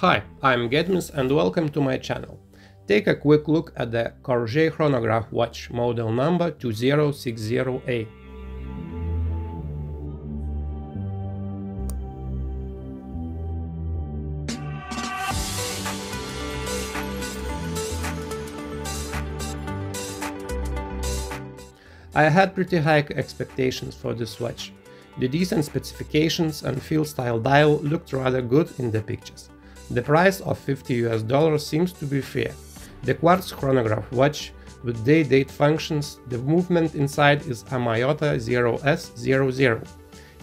Hi, I'm Gedmis and welcome to my channel. Take a quick look at the Corgeut chronograph watch model number 2060A. I had pretty high expectations for this watch. The decent specifications and field style dial looked rather good in the pictures. The price of 50 US dollars seems to be fair. The quartz chronograph watch with day-date functions, the movement inside is a Miyota 0S00.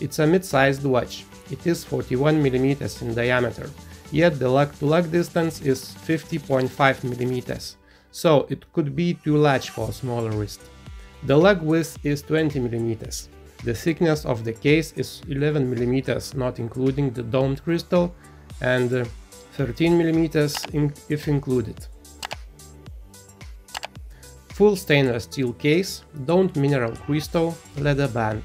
It's a mid-sized watch. It is 41 mm in diameter, yet the lug-to-lug distance is 50.5 mm, so it could be too large for a smaller wrist. The lug width is 20 mm. The thickness of the case is 11 mm, not including the domed crystal, and uh, 13 mm if included. Full stainless steel case, don't mineral crystal, leather band.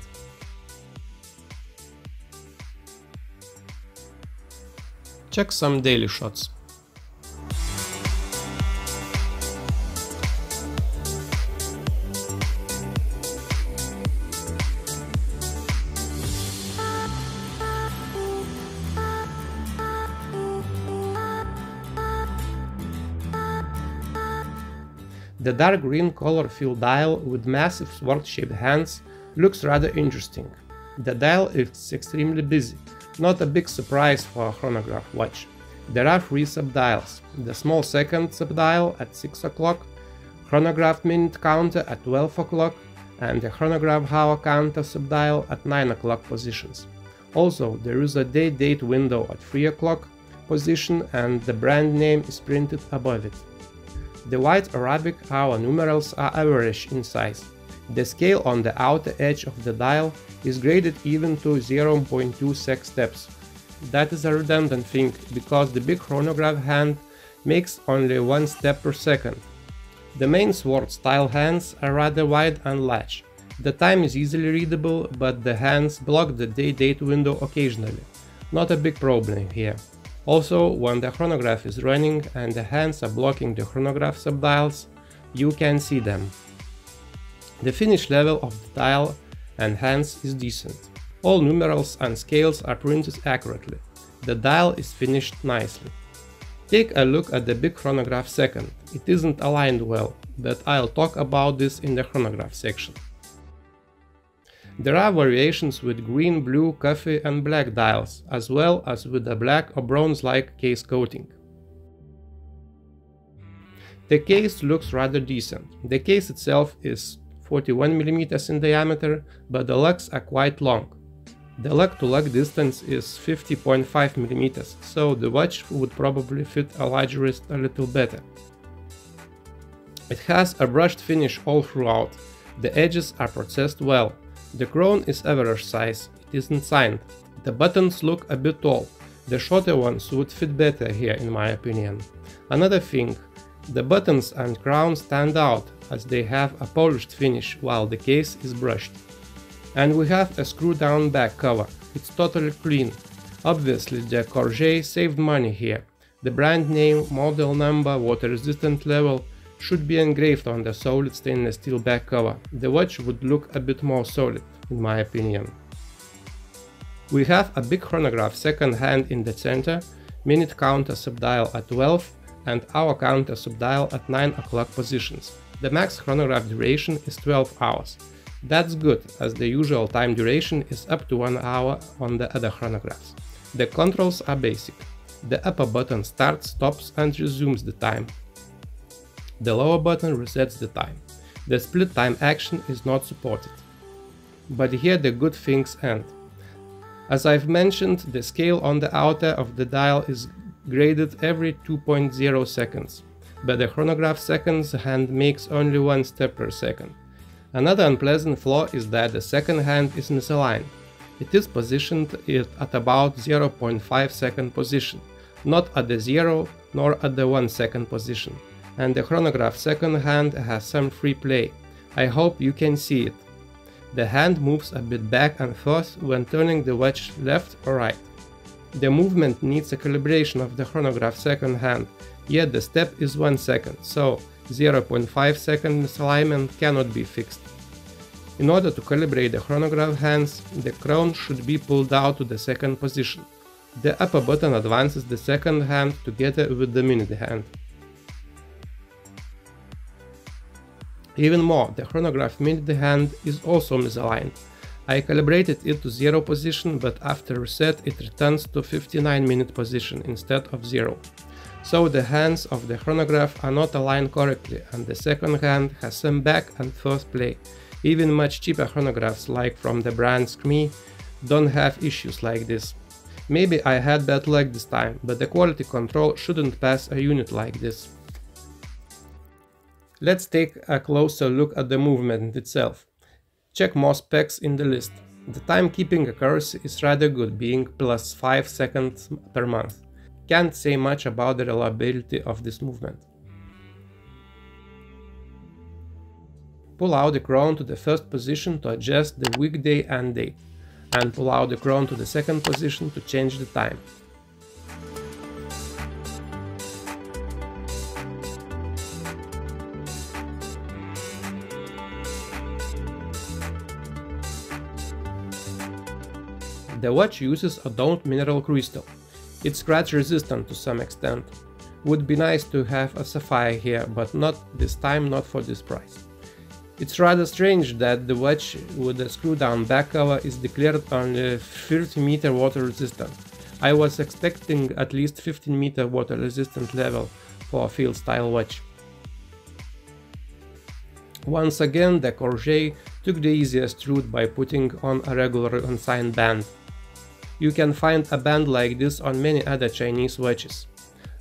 Check some daily shots. The dark green color filled dial with massive sword-shaped hands looks rather interesting. The dial is extremely busy, not a big surprise for a chronograph watch. There are three subdials, the small second subdial at 6 o'clock, chronograph minute counter at 12 o'clock, and the chronograph hour counter subdial at 9 o'clock positions. Also, there is a day-date window at 3 o'clock position and the brand name is printed above it. The white Arabic hour numerals are average in size. The scale on the outer edge of the dial is graded even to 0.2 sec steps. That is a redundant thing, because the big chronograph hand makes only one step per second. The main sword style hands are rather wide and large. The time is easily readable, but the hands block the day-date window occasionally. Not a big problem here. Also, when the chronograph is running and the hands are blocking the chronograph subdials, you can see them. The finish level of the dial and hands is decent. All numerals and scales are printed accurately. The dial is finished nicely. Take a look at the big chronograph second. It isn't aligned well, but I'll talk about this in the chronograph section. There are variations with green, blue, coffee and black dials, as well as with a black or bronze-like case coating. The case looks rather decent. The case itself is 41mm in diameter, but the lugs are quite long. The lug-to-lug -lug distance is 50.5mm, so the watch would probably fit a large wrist a little better. It has a brushed finish all throughout. The edges are processed well, the crown is average size, it isn't signed. The buttons look a bit tall, the shorter ones would fit better here in my opinion. Another thing, the buttons and crown stand out as they have a polished finish while the case is brushed. And we have a screw down back cover, it's totally clean. Obviously the Corgeut saved money here. The brand name, model number, water resistant level should be engraved on the solid stainless steel back cover. The watch would look a bit more solid, in my opinion. We have a big chronograph second hand in the center, minute counter subdial at 12 and hour counter subdial at 9 o'clock positions. The max chronograph duration is 12 hours. That's good, as the usual time duration is up to 1 hour on the other chronographs. The controls are basic. The upper button starts, stops and resumes the time, the lower button resets the time. The split time action is not supported. But here the good things end. As I've mentioned, the scale on the outer of the dial is graded every 2.0 seconds, but the chronograph seconds hand makes only one step per second. Another unpleasant flaw is that the second hand is misaligned. It is positioned at about 0.5 second position, not at the 0 nor at the 1 second position and the chronograph second hand has some free play. I hope you can see it. The hand moves a bit back and forth when turning the watch left or right. The movement needs a calibration of the chronograph second hand, yet the step is 1 second, so 0.5 second misalignment cannot be fixed. In order to calibrate the chronograph hands, the crown should be pulled out to the second position. The upper button advances the second hand together with the minute hand. Even more, the chronograph minute hand is also misaligned. I calibrated it to 0 position, but after reset it returns to 59 minute position instead of 0. So the hands of the chronograph are not aligned correctly and the second hand has some back and forth play. Even much cheaper chronographs like from the brand Scree don't have issues like this. Maybe I had bad luck this time, but the quality control shouldn't pass a unit like this. Let's take a closer look at the movement itself. Check more specs in the list. The timekeeping accuracy is rather good, being plus 5 seconds per month. Can't say much about the reliability of this movement. Pull out the crown to the first position to adjust the weekday and date, and pull out the crown to the second position to change the time. The watch uses a domed mineral crystal. It's scratch resistant to some extent. Would be nice to have a sapphire here, but not this time, not for this price. It's rather strange that the watch with the screw-down back cover is declared only 30 meter water resistant. I was expecting at least 15 meter water resistant level for a field style watch. Once again, the Corgeut took the easiest route by putting on a regular unsigned band. You can find a band like this on many other Chinese watches.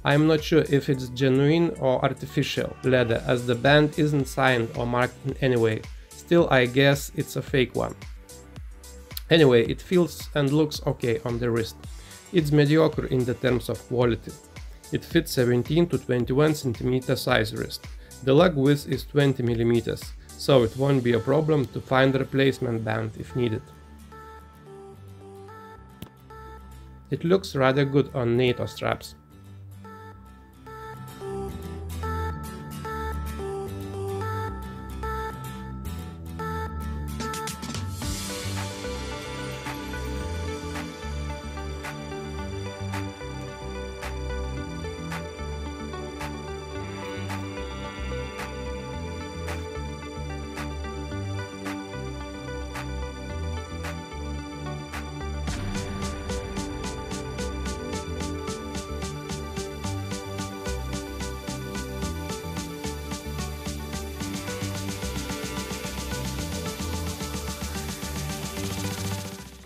I'm not sure if it's genuine or artificial leather as the band isn't signed or marked in any way, still I guess it's a fake one. Anyway, it feels and looks okay on the wrist. It's mediocre in the terms of quality. It fits 17 to 21 cm size wrist. The lug width is 20 mm, so it won't be a problem to find a replacement band if needed. It looks rather good on NATO straps.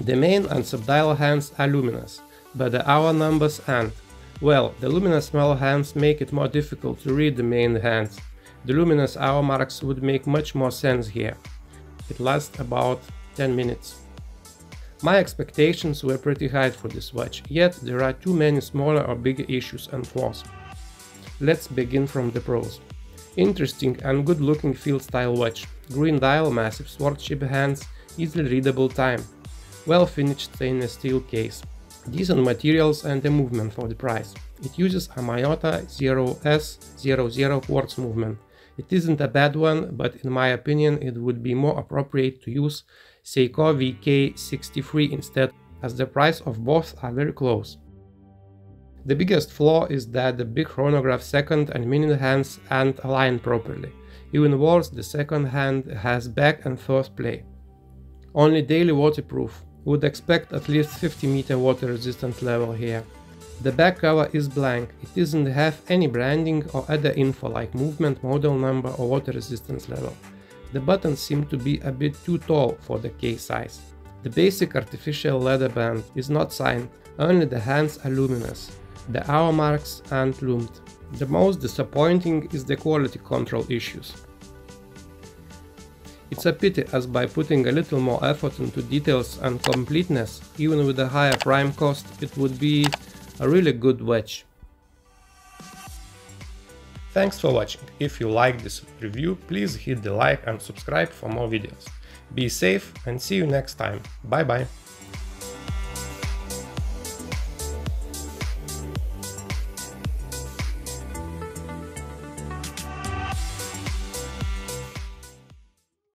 The main and subdial hands are luminous, but the hour numbers aren't. Well, the luminous small hands make it more difficult to read the main hands. The luminous hour marks would make much more sense here. It lasts about 10 minutes. My expectations were pretty high for this watch, yet there are too many smaller or bigger issues and flaws. Let's begin from the pros. Interesting and good looking field style watch, green dial, massive sword chip hands, easily readable time, well-finished stainless steel case, decent materials and a movement for the price. It uses a Miyota 0S00 quartz movement. It isn't a bad one, but in my opinion it would be more appropriate to use Seiko VK63 instead, as the price of both are very close. The biggest flaw is that the big chronograph second and minute hands aren't aligned properly. Even worse, the second hand has back and first play. Only daily waterproof, would expect at least 50 meter water resistance level here. The back cover is blank, it doesn't have any branding or other info like movement, model number or water resistance level. The buttons seem to be a bit too tall for the case size. The basic artificial leather band is not signed, only the hands are luminous. The hour marks aren't lumed. The most disappointing is the quality control issues. It's a pity as by putting a little more effort into details and completeness, even with a higher prime cost, it would be a really good watch. Thanks for watching. If you like this review, please hit the like and subscribe for more videos. Be safe and see you next time. Bye bye.